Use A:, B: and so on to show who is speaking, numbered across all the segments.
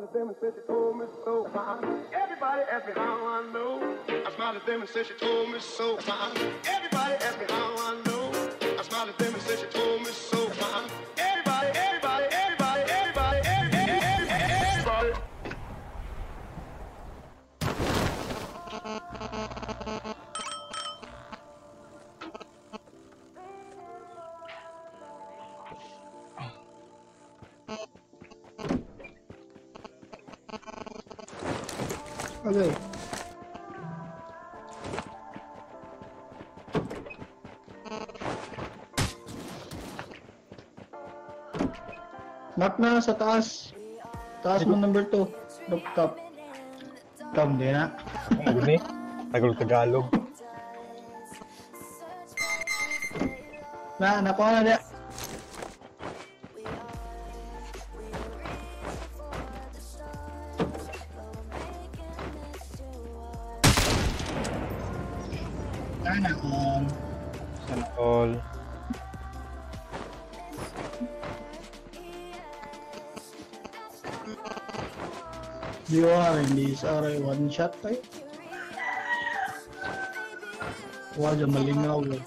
A: smiled at them and said she told me so. Everybody asked me how I know. I smiled at them and said she told me so. Everybody asked me how I know. I smiled at them and said she told me so.
B: Okay. Knock na sa taas. Taas mo number 2. Rooftop. Tom, di na.
C: Ano ni? Tagalog Tagalog.
B: Na, nakuha na dia.
C: mana
B: kan? Sentul. You are in this array one shot kayo? Wala, malinaw yun.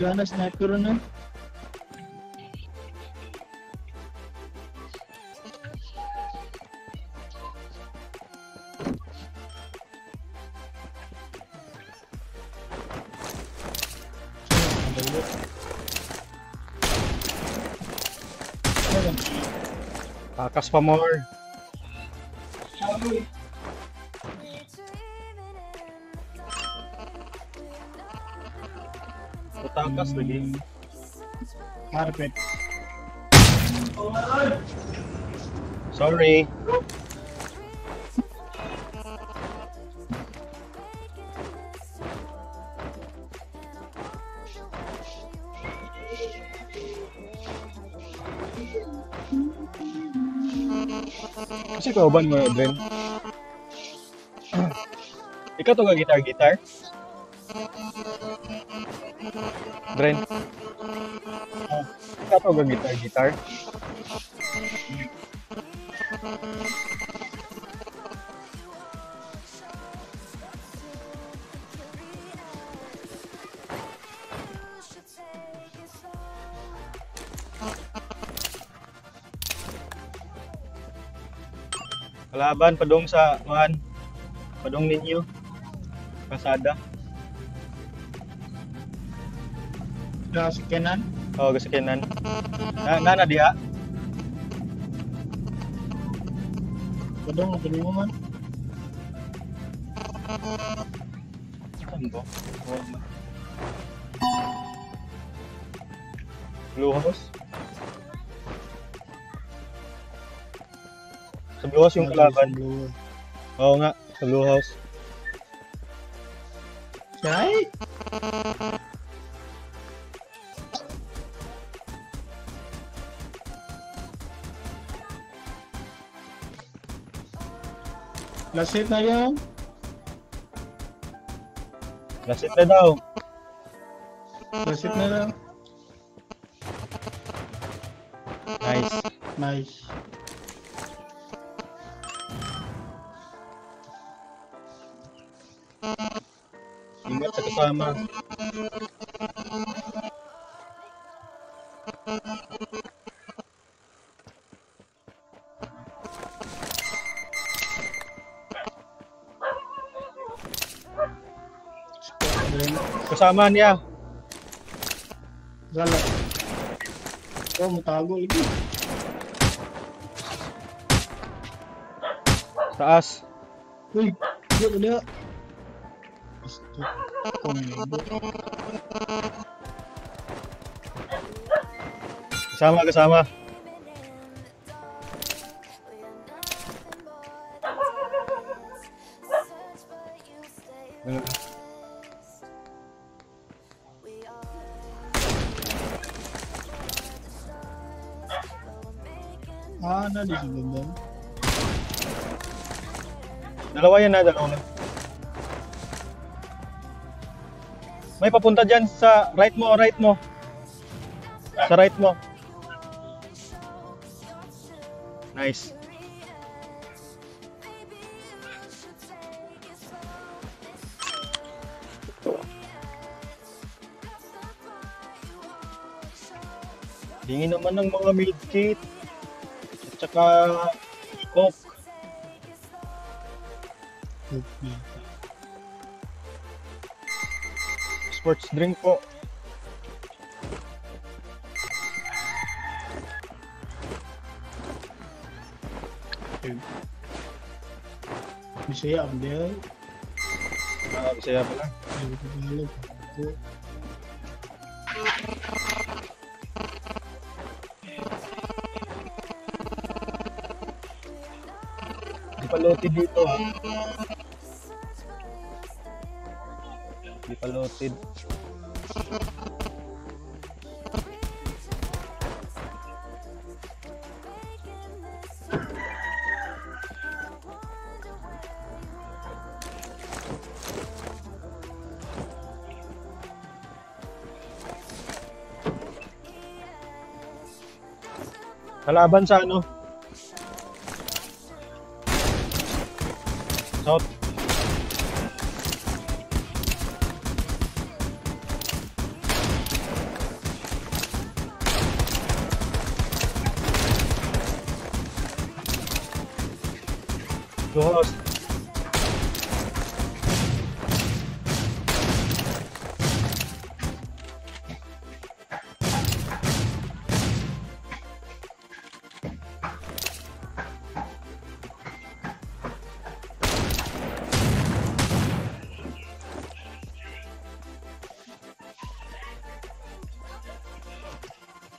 B: Eh. Di ka na sniper na. Ayun.
C: Takas pa more. Takas lagi.
B: Carpet.
C: Sorry. Kasi kauban mo, Dren. Ikaw to ga Drain. Oh, apa gue gitar gitar? Kalaban pedong sa man. Pedong ninyo. Kasada.
B: Nah,
C: sekianan. Oh, kesekianan. Nah, nah, nah dia.
B: Kodong atau lima man?
C: Lu harus house. Sebelum yang kelaban kalaban. Oh, enggak, sebelum house.
B: Right? Last hit na yan.
C: Last hit na daw.
B: Last hit na lang.
C: Nice.
B: Nice.
C: Ingat sa kasama. Kasama niya.
B: Gala. Ikaw, mutago lagi.
C: Taas.
B: Uy, di ba dia? Gusto kong libo.
C: Kasama, kasama.
B: Ah, na di sa baba.
C: Dalawa yan na, dalawa na. May papunta dyan sa right mo, right mo. Sa right mo. Nice. Hingi naman ng mga milk kit. Tsaka Coke. Sports drink po.
B: Bisaya ang dahil.
C: Ah, Bisaya. Bisaya. Loaded dito ha. Di pa loaded. Kalaban sa ano? どうし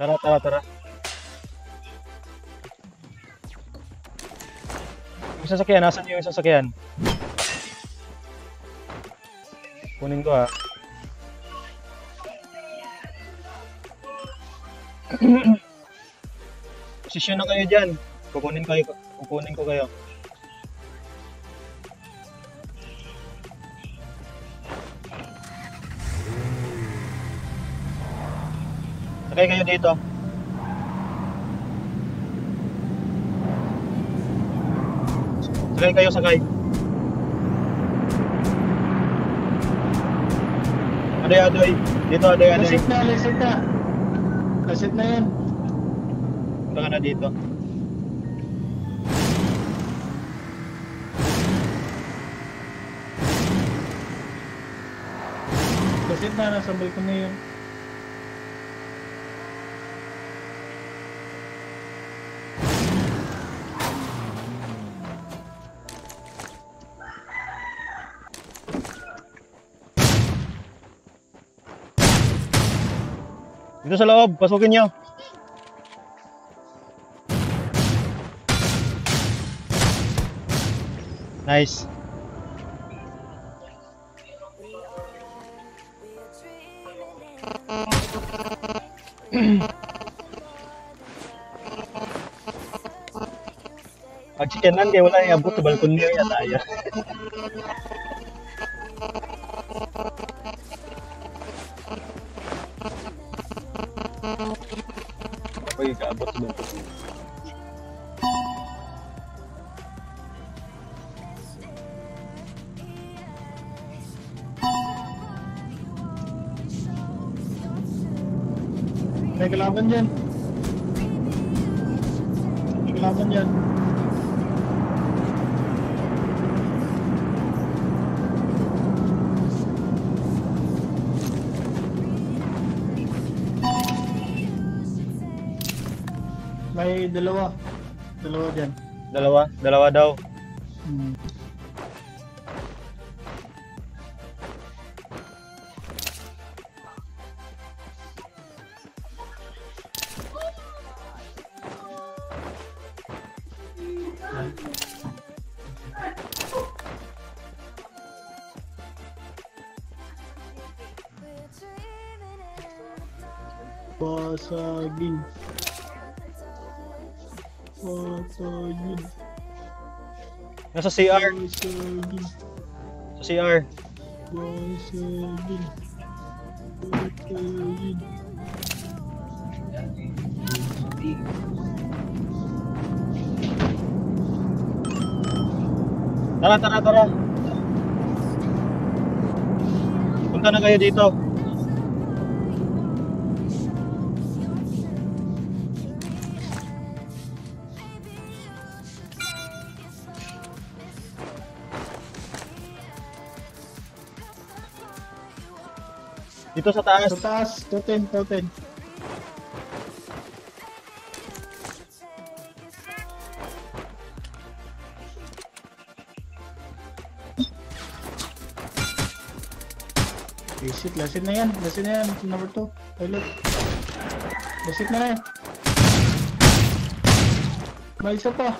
C: Tara, tara, tara. Yung sasakyan, nasan yung sasakyan? Kunin ko ha. Posisyon na kayo dyan. Kukunin kayo, kukunin ko kayo. Sakay kayo dito. Sakay kayo, sakay. Adoy, adoy. Dito, adoy, adoy.
B: Lasit na, lasit na. Lasit na yan.
C: Punta ka na dito.
B: Lasit na, nasa balkon na yun.
C: Dito sa loob, pasukin nyo. Nice. Pag sikanan kayo, wala yung abot sa balkon niyo yan yung kaabot.
B: May kalaban dyan. May kalaban dyan. May dalawa. Dalawa dyan.
C: Dalawa, dalawa daw.
B: Hmm. Pasagin. Pasagin.
C: Nasa CR.
B: Sergin.
C: Sa CR.
B: Boy, Sergin.
C: Tara, tara, tara. Punta na kayo dito. Dito sa taas.
B: Sa taas, totem, totem. Visit, lasin na yan. Lasin na yan. Number 2. Pilot. Lasit na na yan. May isa pa.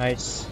C: Nice.